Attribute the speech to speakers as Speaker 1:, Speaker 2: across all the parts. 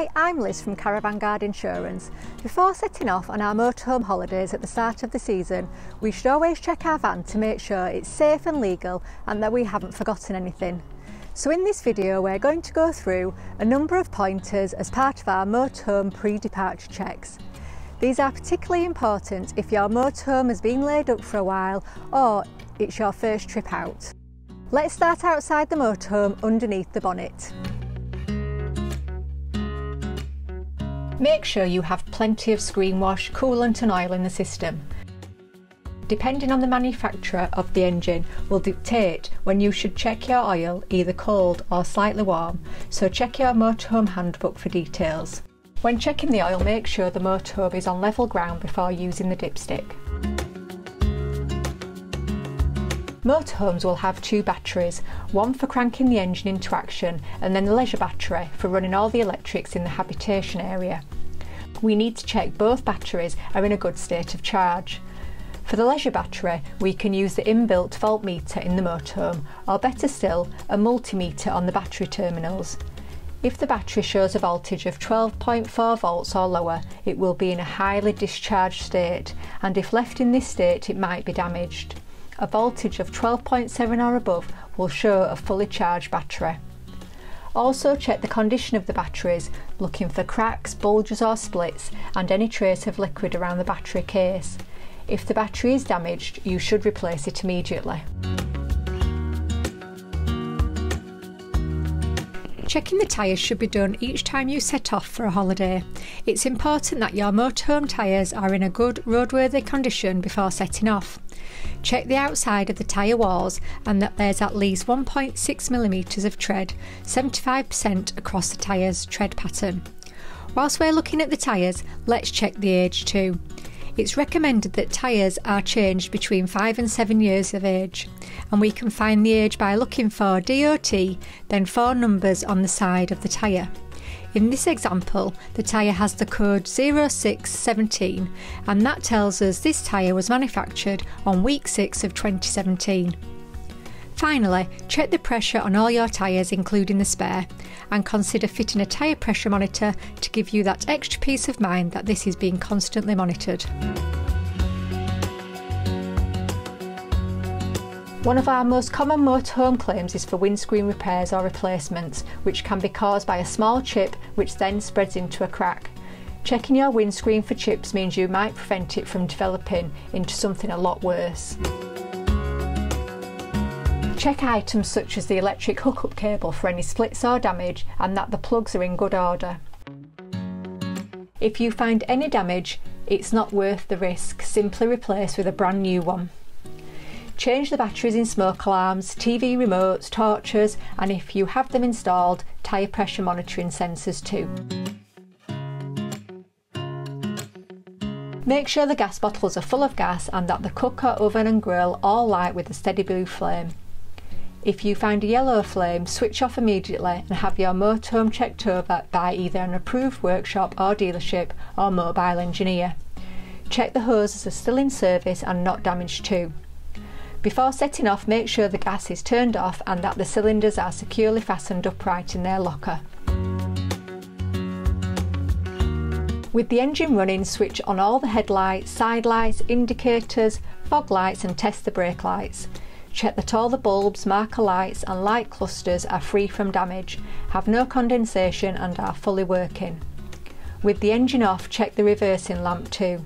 Speaker 1: Hi, I'm Liz from Caravan Guard Insurance. Before setting off on our motorhome holidays at the start of the season, we should always check our van to make sure it's safe and legal and that we haven't forgotten anything. So in this video we're going to go through a number of pointers as part of our motorhome pre-departure checks. These are particularly important if your motorhome has been laid up for a while or it's your first trip out. Let's start outside the motorhome underneath the bonnet. Make sure you have plenty of screen wash, coolant and oil in the system. Depending on the manufacturer of the engine will dictate when you should check your oil either cold or slightly warm, so check your motorhome handbook for details. When checking the oil make sure the motorhome is on level ground before using the dipstick. Motorhomes will have two batteries, one for cranking the engine into action and then the leisure battery for running all the electrics in the habitation area. We need to check both batteries are in a good state of charge. For the leisure battery, we can use the inbuilt voltmeter in the motorhome, or better still, a multimeter on the battery terminals. If the battery shows a voltage of 12.4 volts or lower, it will be in a highly discharged state, and if left in this state, it might be damaged a voltage of 12.7 or above will show a fully charged battery. Also check the condition of the batteries, looking for cracks, bulges or splits and any trace of liquid around the battery case. If the battery is damaged, you should replace it immediately. Checking the tyres should be done each time you set off for a holiday. It's important that your motorhome tyres are in a good roadworthy condition before setting off. Check the outside of the tyre walls and that there's at least 1.6mm of tread, 75% across the tyre's tread pattern. Whilst we're looking at the tyres, let's check the age too. It's recommended that tyres are changed between 5 and 7 years of age, and we can find the age by looking for DOT, then four numbers on the side of the tyre. In this example, the tyre has the code 0617 and that tells us this tyre was manufactured on week 6 of 2017. Finally, check the pressure on all your tyres including the spare and consider fitting a tyre pressure monitor to give you that extra peace of mind that this is being constantly monitored. One of our most common motorhome claims is for windscreen repairs or replacements, which can be caused by a small chip which then spreads into a crack. Checking your windscreen for chips means you might prevent it from developing into something a lot worse. Check items such as the electric hookup cable for any splits or damage and that the plugs are in good order. If you find any damage, it's not worth the risk, simply replace with a brand new one. Change the batteries in smoke alarms, TV remotes, torches, and if you have them installed, tyre pressure monitoring sensors too. Make sure the gas bottles are full of gas and that the cooker, oven and grill all light with a steady blue flame. If you find a yellow flame, switch off immediately and have your motorhome checked over by either an approved workshop or dealership or mobile engineer. Check the hoses are still in service and not damaged too. Before setting off, make sure the gas is turned off and that the cylinders are securely fastened upright in their locker. With the engine running, switch on all the headlights, side lights, indicators, fog lights and test the brake lights. Check that all the bulbs, marker lights and light clusters are free from damage, have no condensation and are fully working. With the engine off, check the reversing lamp too.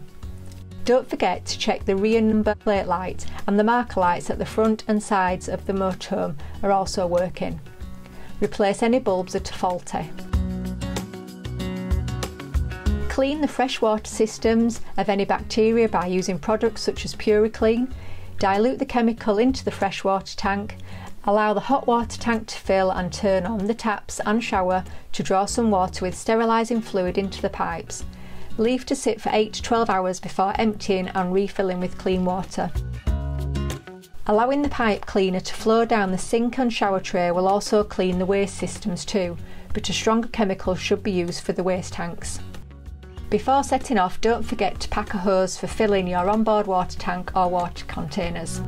Speaker 1: Don't forget to check the rear number plate light and the marker lights at the front and sides of the motorhome are also working. Replace any bulbs that are faulty. Clean the freshwater systems of any bacteria by using products such as PuriClean. Dilute the chemical into the freshwater tank. Allow the hot water tank to fill and turn on the taps and shower to draw some water with sterilising fluid into the pipes. Leave to sit for 8 to 12 hours before emptying and refilling with clean water. Allowing the pipe cleaner to flow down the sink and shower tray will also clean the waste systems too, but a stronger chemical should be used for the waste tanks. Before setting off, don't forget to pack a hose for filling your onboard water tank or water containers.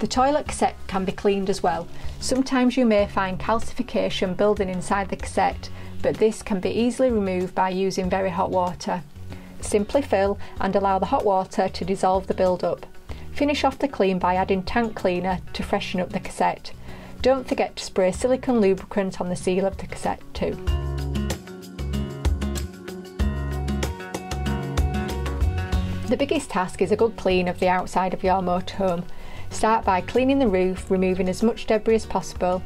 Speaker 1: The toilet cassette can be cleaned as well. Sometimes you may find calcification building inside the cassette, but this can be easily removed by using very hot water. Simply fill and allow the hot water to dissolve the build-up. Finish off the clean by adding tank cleaner to freshen up the cassette. Don't forget to spray silicone lubricant on the seal of the cassette too. The biggest task is a good clean of the outside of your motorhome. Start by cleaning the roof, removing as much debris as possible,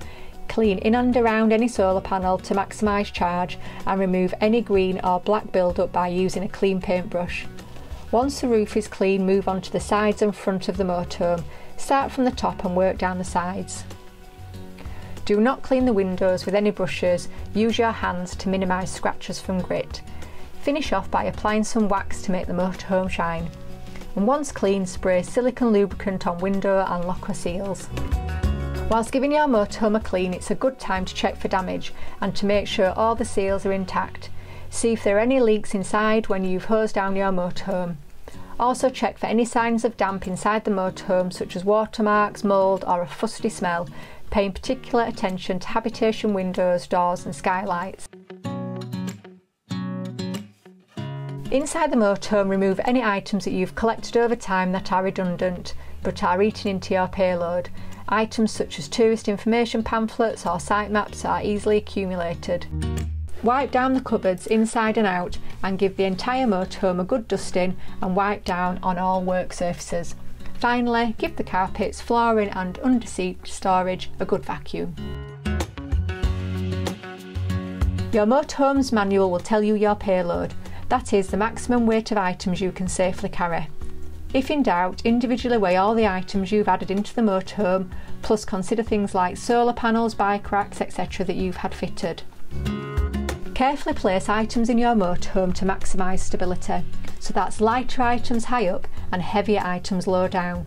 Speaker 1: clean in and around any solar panel to maximise charge and remove any green or black build-up by using a clean paintbrush. Once the roof is clean, move on to the sides and front of the motorhome. Start from the top and work down the sides. Do not clean the windows with any brushes, use your hands to minimise scratches from grit. Finish off by applying some wax to make the motorhome shine. And once clean, spray silicone lubricant on window and locker seals. Whilst giving your motorhome a clean, it's a good time to check for damage and to make sure all the seals are intact. See if there are any leaks inside when you've hosed down your motorhome. Also check for any signs of damp inside the motorhome such as watermarks, mould or a fusty smell, paying particular attention to habitation windows, doors and skylights. Inside the motorhome remove any items that you've collected over time that are redundant but are eating into your payload Items such as tourist information pamphlets or site maps are easily accumulated. Wipe down the cupboards inside and out and give the entire motorhome a good dusting and wipe down on all work surfaces. Finally, give the carpets, flooring and underseat storage a good vacuum. Your motorhome's manual will tell you your payload, that is the maximum weight of items you can safely carry. If in doubt, individually weigh all the items you've added into the motorhome, plus consider things like solar panels, bike racks, etc. that you've had fitted. Carefully place items in your motorhome to maximise stability, so that's lighter items high up and heavier items low down.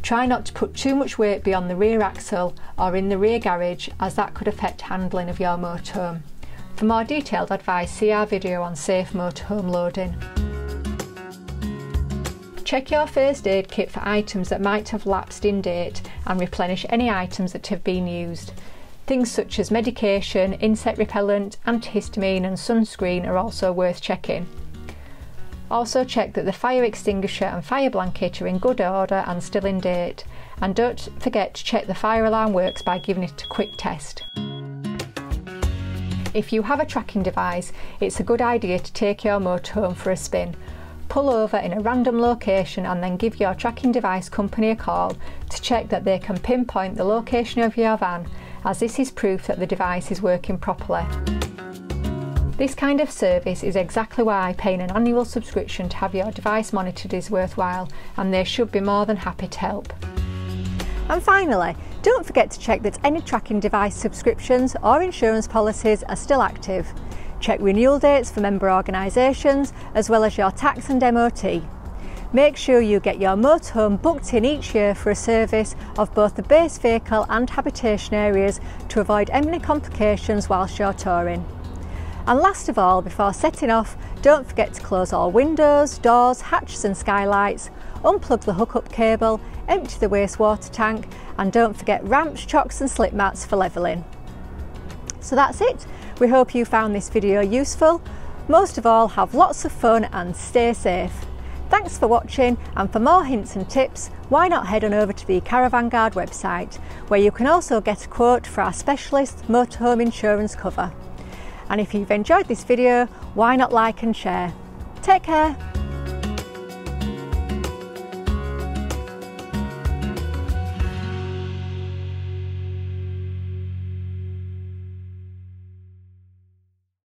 Speaker 1: Try not to put too much weight beyond the rear axle or in the rear garage as that could affect handling of your motorhome. For more detailed advice see our video on safe motorhome loading. Check your first aid kit for items that might have lapsed in date and replenish any items that have been used. Things such as medication, insect repellent, antihistamine and sunscreen are also worth checking. Also check that the fire extinguisher and fire blanket are in good order and still in date. And don't forget to check the fire alarm works by giving it a quick test. If you have a tracking device, it's a good idea to take your motorhome for a spin pull over in a random location and then give your tracking device company a call to check that they can pinpoint the location of your van as this is proof that the device is working properly. This kind of service is exactly why paying an annual subscription to have your device monitored is worthwhile and they should be more than happy to help. And finally, don't forget to check that any tracking device subscriptions or insurance policies are still active. Check renewal dates for member organisations as well as your tax and MOT. Make sure you get your motorhome booked in each year for a service of both the base vehicle and habitation areas to avoid any complications whilst you're touring. And last of all, before setting off, don't forget to close all windows, doors, hatches and skylights, unplug the hookup cable, empty the wastewater tank and don't forget ramps, chocks and slip mats for levelling. So that's it. We hope you found this video useful. Most of all, have lots of fun and stay safe. Thanks for watching and for more hints and tips, why not head on over to the Caravan Guard website where you can also get a quote for our specialist motorhome insurance cover. And if you've enjoyed this video, why not like and share. Take care.